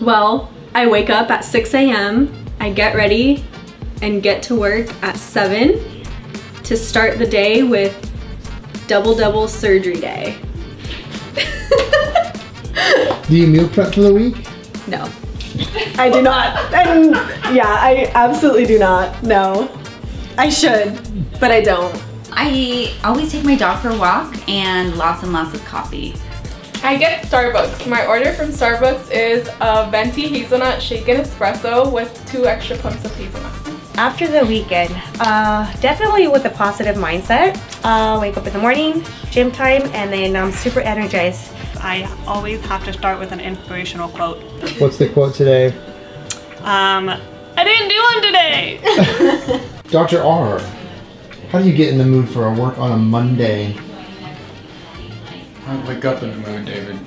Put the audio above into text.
Well, I wake up at 6 a.m., I get ready and get to work at 7 to start the day with double double surgery day. Do you meal prep for the week? No. I do not. And yeah, I absolutely do not. No. I should, but I don't. I always take my dog for a walk and lots and lots of coffee. I get Starbucks. My order from Starbucks is a venti hazelnut shaken espresso with two extra pumps of hazelnut. After the weekend, uh, definitely with a positive mindset. Uh, wake up in the morning, gym time, and then I'm super energized. I always have to start with an inspirational quote. What's the quote today? Um, I didn't do one today. Dr. R, how do you get in the mood for a work on a Monday? I wake up in the mood, David.